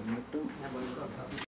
ऐसा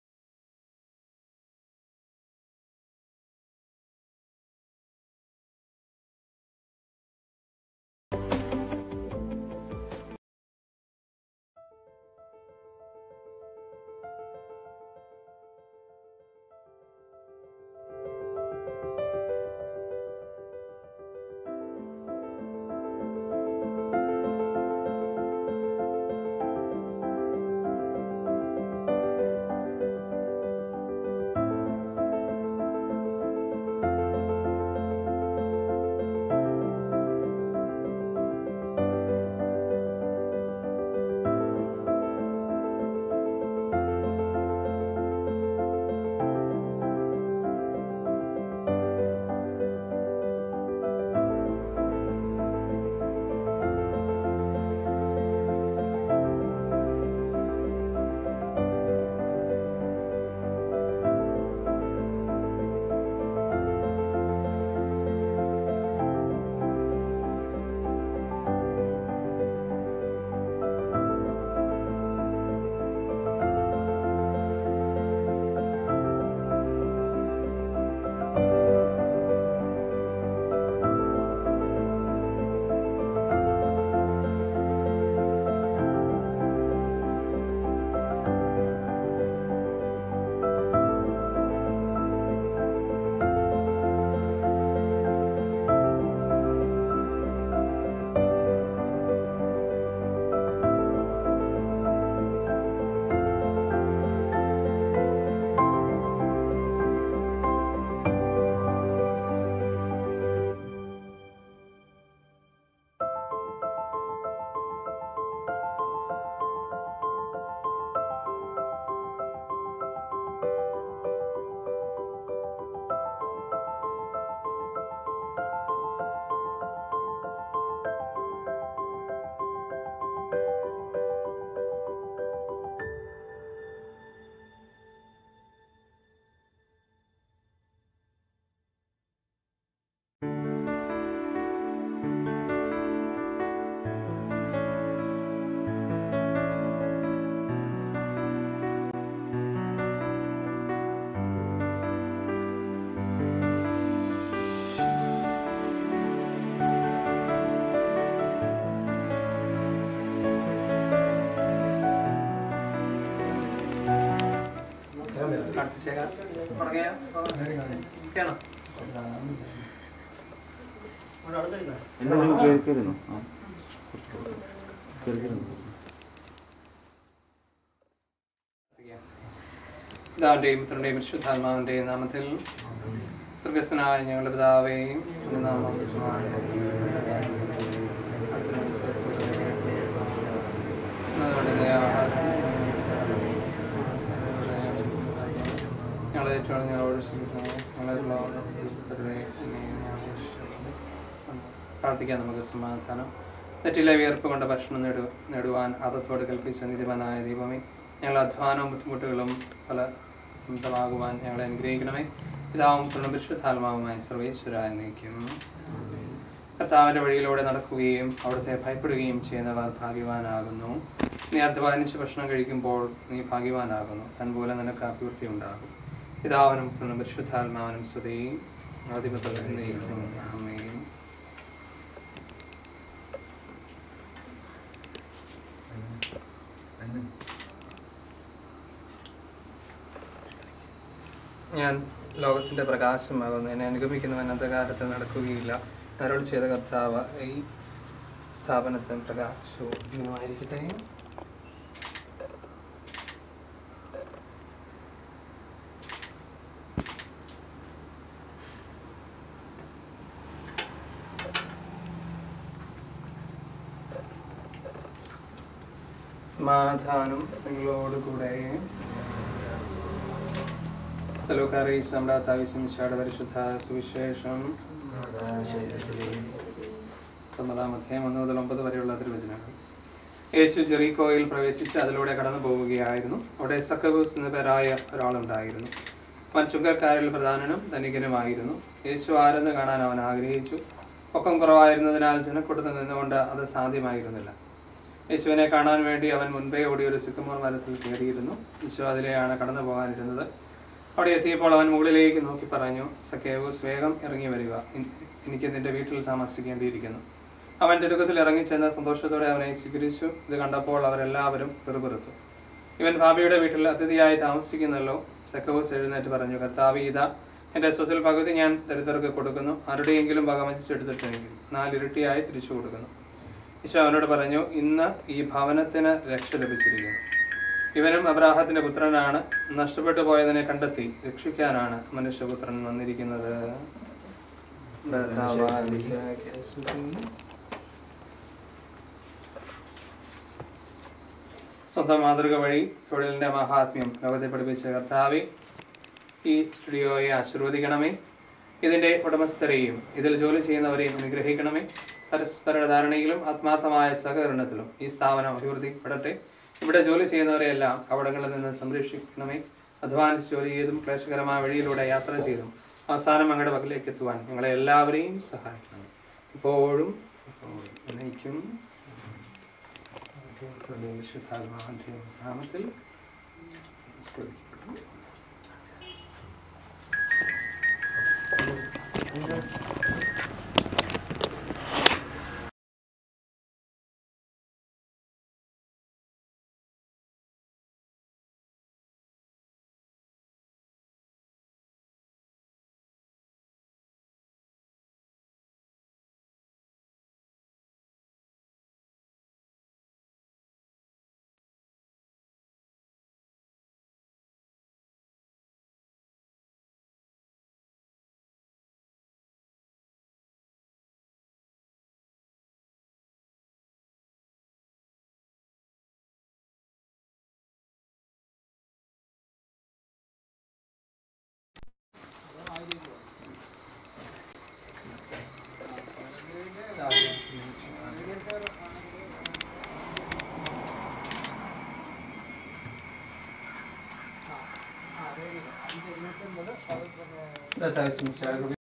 കേൾക്കരുന്നു ആ. കേൾക്കരുന്നു പരിശുദ്ധാത്മാവിന്റെയും നാമത്തിൽ സ്വർഗസ്വനായ ഞങ്ങളുടെ പിതാവേയും നാമം ഞങ്ങളെ ഏറ്റവും ഞങ്ങളോട് ക്ഷമിക്കുന്നു ഞങ്ങളെ പ്രാർത്ഥിക്കാം നമുക്ക് സമാധാനം. നെറ്റിലെ വിയർപ്പ് കൊണ്ട് ഭക്ഷണം നേടു നേടുവാൻ അതത്തോട് കൽപ്പിച്ച നിധിമനായ ദീപമേ ഞങ്ങൾ അധ്വാനവും ബുദ്ധിമുട്ടുകളും പല സ്വന്തമാകുവാൻ ഞങ്ങളെ അനുഗ്രഹിക്കണമേ. പിതാവും പുണ്യം സർവേശ്വരായ നയിക്കും കർത്താവിന്റെ വഴിയിലൂടെ നടക്കുകയും അവിടുത്തെ ഭയപ്പെടുകയും ചെയ്യുന്നവർ ഭാഗ്യവാനാകുന്നു. നീ അധ്വാനിച്ച് ഭക്ഷണം കഴിക്കുമ്പോൾ നീ ഭാഗ്യവാനാകുന്നു. തൻപോലെ നിനക്ക് അഭിവൃദ്ധി ഉണ്ടാകും. പിതാവിനും പുണ്യം പരിശുദ്ധാത്മാവിനും സ്തുതിയും ആധിപത്യം അമ്മയും ഞാൻ ലോകത്തിന്റെ പ്രകാശമാകുന്നു എന്നെ അനുഗമിക്കുന്നവൻ അന്ധകാരത്തിൽ നടക്കുകയില്ല. അരുൾ ചെയ്ത കർത്താവ് ഈ സ്ഥാപനത്തിന് പ്രകാശവും ഇന്നുമായിരിക്കട്ടെ സമാധാനം നിങ്ങളോടുകൂടെ സലോക്കാരി നമ്മുടെ പരിശുദ്ധ സുവിശേഷം. ഒമ്പതാം ഒന്ന് മുതൽ ഒമ്പത് വരെയുള്ള തിരുവചനങ്ങൾ. യേശു ജെറീകോയിൽ പ്രവേശിച്ച് അതിലൂടെ കടന്നു പോവുകയായിരുന്നു. അവിടെ സക്കബൂസ് എന്ന പേരായ ഒരാളുണ്ടായിരുന്നു. പഞ്ചുങ്കക്കാരിൽ ചുങ്കക്കാരിൽ പ്രധാനനും ധനികനുമായിരുന്നു. യേശു ആരെന്ന് കാണാൻ അവൻ ആഗ്രഹിച്ചു. പൊക്കം കുറവായിരുന്നതിനാൽ ജനക്കൂട്ടത്തിൽ നിന്നുകൊണ്ട് അത് സാധ്യമായിരുന്നില്ല. യേശുവിനെ കാണാൻ വേണ്ടി അവൻ മുൻപേ ഓടി ഒരു സിക്കുമോർ മരത്തിൽ കയറിയിരുന്നു. യേശു അതിലെയാണ് കടന്നു പോകാനിരുന്നത്. അവിടെ എത്തിയപ്പോൾ അവൻ മുകളിലേക്ക് നോക്കി പറഞ്ഞു സക്കേവൂസ് വേഗം ഇറങ്ങി വരിക. എനിക്ക് നിന്റെ വീട്ടിൽ താമസിക്കേണ്ടിയിരിക്കുന്നു. അവൻ ദുരുഖത്തിൽ ഇറങ്ങി ചെന്ന സന്തോഷത്തോടെ അവനെ സ്വീകരിച്ചു. ഇത് കണ്ടപ്പോൾ അവരെല്ലാവരും പെറുപെറുത്തു. ഇവൻ ഭാവിയുടെ വീട്ടിൽ അതിഥിയായി താമസിക്കുന്നല്ലോ സക്കവൂസ് എഴുന്നേറ്റ് പറഞ്ഞു. കർത്താവ് ഇതാ എന്റെ സ്വത്തിൽ പകുതി ഞാൻ ദരിദ്രർക്ക് കൊടുക്കുന്നു. ആരുടെയെങ്കിലും വക വഞ്ചിച്ചെടുത്തിട്ടെങ്കിൽ നാലിരട്ടിയായി തിരിച്ചു കൊടുക്കുന്നു. ഈശോ അവനോട് പറഞ്ഞു ഇന്ന് ഈ ഭവനത്തിന് രക്ഷ ലഭിച്ചിരിക്കുന്നു. ഇവനും അബ്രാഹത്തിന്റെ പുത്രനാണ്. നഷ്ടപ്പെട്ടു പോയതിനെ കണ്ടെത്തി രക്ഷിക്കാനാണ് മനുഷ്യപുത്രൻ വന്നിരിക്കുന്നത്. സ്വന്തം മാതൃക വഴി തൊഴിലിന്റെ മഹാത്മ്യം ലോകത്തെ പഠിപ്പിച്ച കർത്താവി ഈ സ്റ്റുഡിയോയെ ആശീർവദിക്കണമേ. ഇതിന്റെ ഉടമസ്ഥരെയും ഇതിൽ ജോലി ചെയ്യുന്നവരെയും അനുഗ്രഹിക്കണമേ. പരസ്പര ധാരണയിലും ആത്മാർത്ഥമായ സഹകരണത്തിലും ഈ സ്ഥാപനം അഭിവൃദ്ധിപ്പെടട്ടെ. ഇവിടെ ജോലി ചെയ്യുന്നവരെയെല്ലാം അപകടങ്ങളിൽ നിന്ന് സംരക്ഷിക്കണമേ. അധ്വാനിച്ച് ജോലി ചെയ്തും ക്ലേശകരമായ വഴിയിലൂടെ യാത്ര ചെയ്തും അവസാനം അങ്ങയുടെ പക്കലേക്ക് എത്തുവാൻ ഞങ്ങളെ എല്ലാവരെയും സഹായിക്കണം. ഇപ്പോഴും da dersin içeride.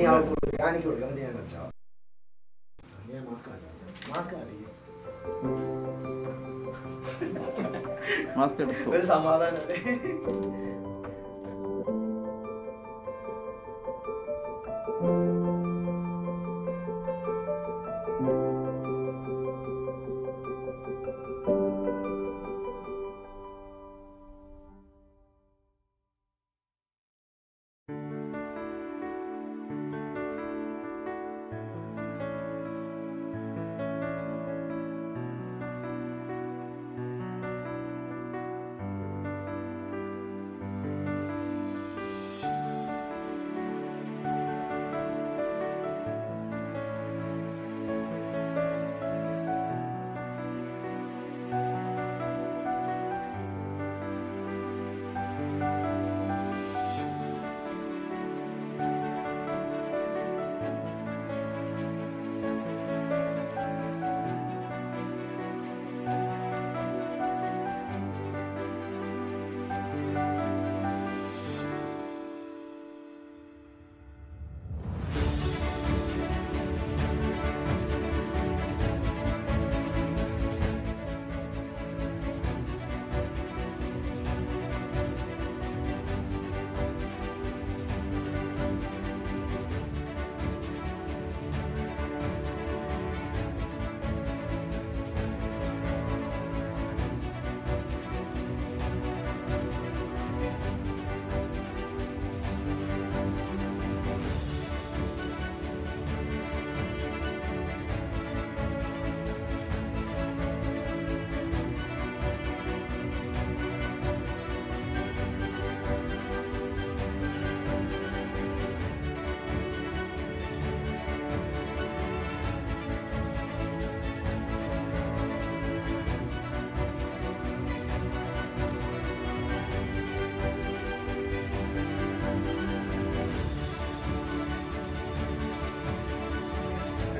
यानी आउटपुट यानी क्यों लगा मुझे अच्छा ये मास्क आ गया मास्क आ रही है मास्क पे मत मेरे समाधान है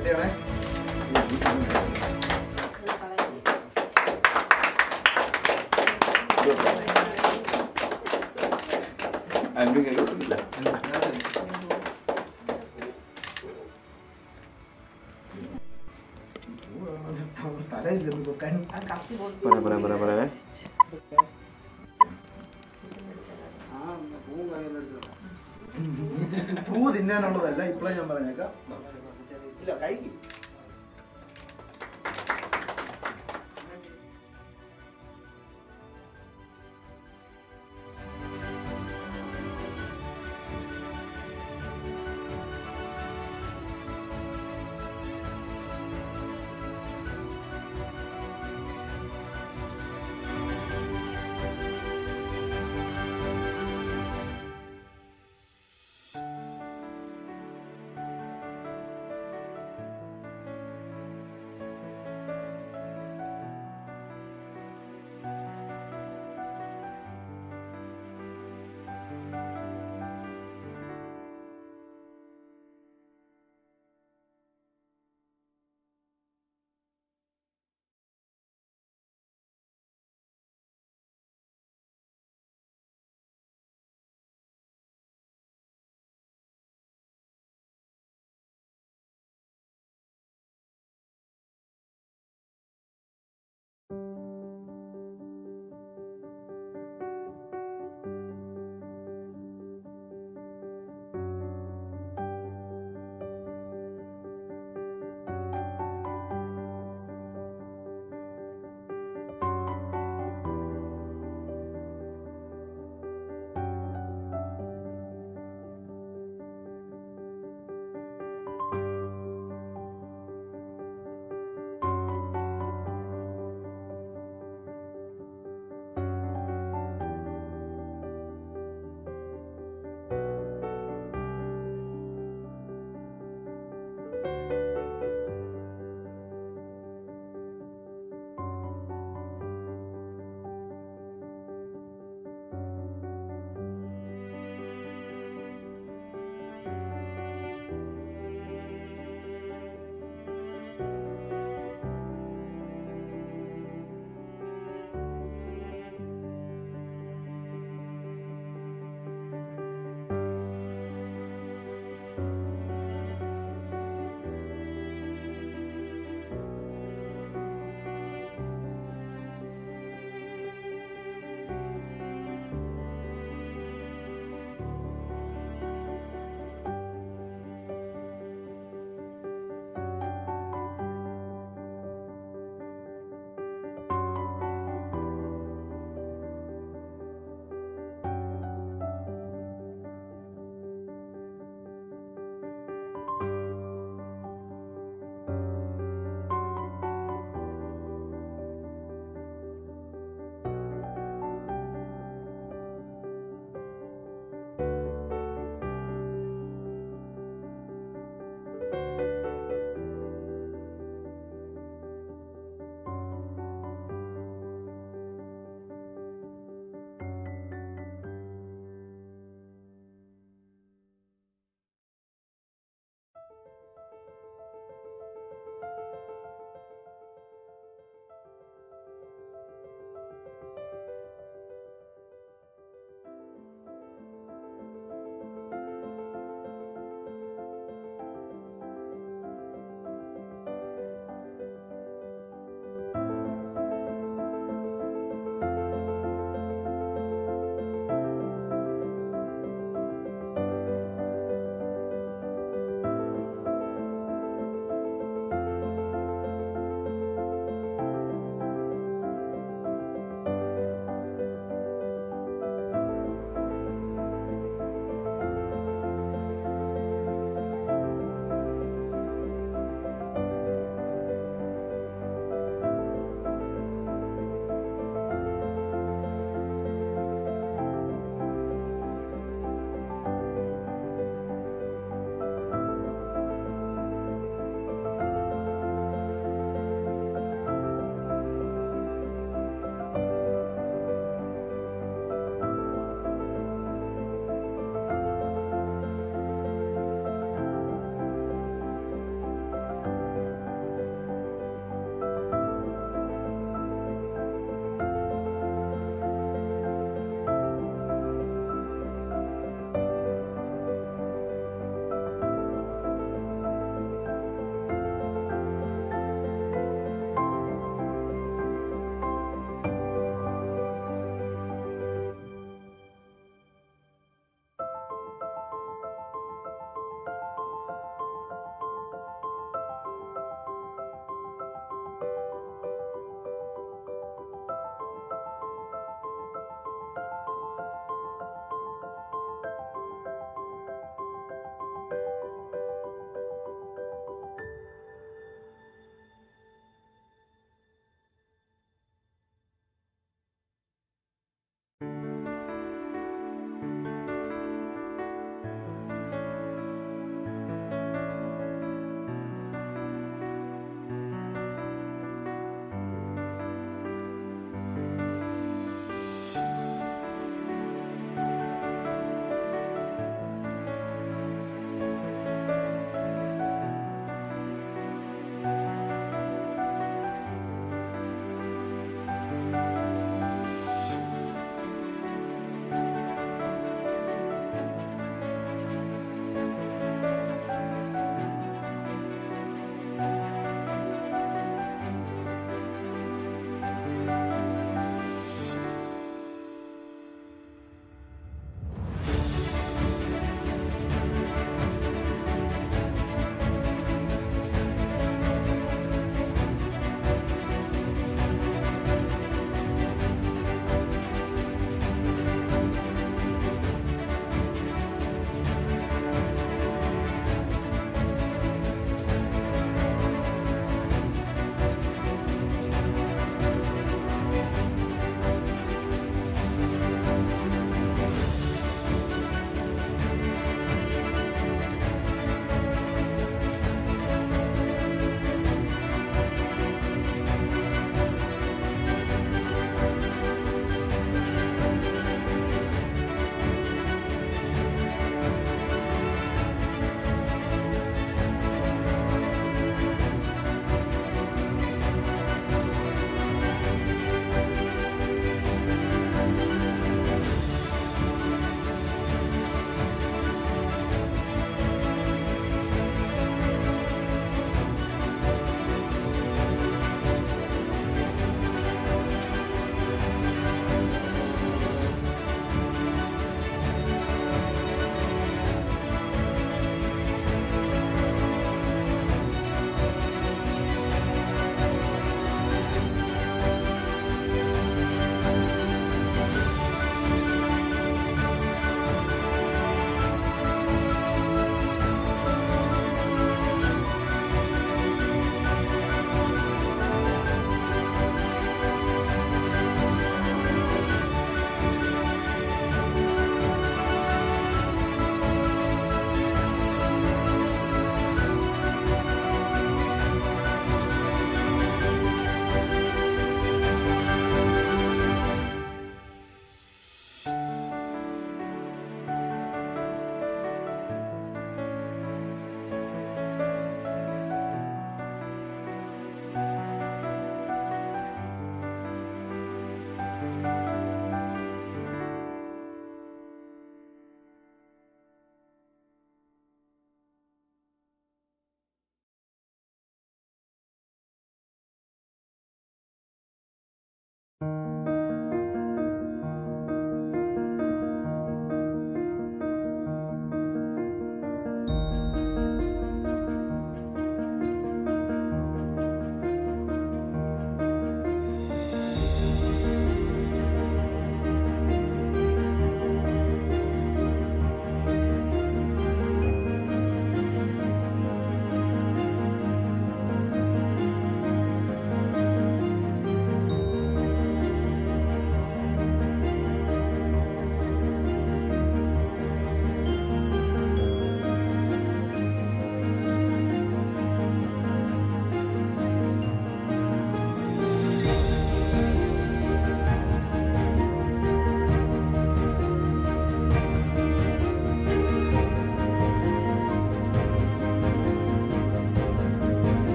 ഒരു സമാധാനം റെഡിയാണേ അതിന്റെ കേട്ടില്ല സ്ഥലമില്ലെന്ന് വെക്കാൻ പറയാ പറയാ പറയാ പറയാ പൂ തിന്നാനുള്ളതല്ല ഇപ്പോഴേ ഞാൻ പറഞ്ഞേക്കാം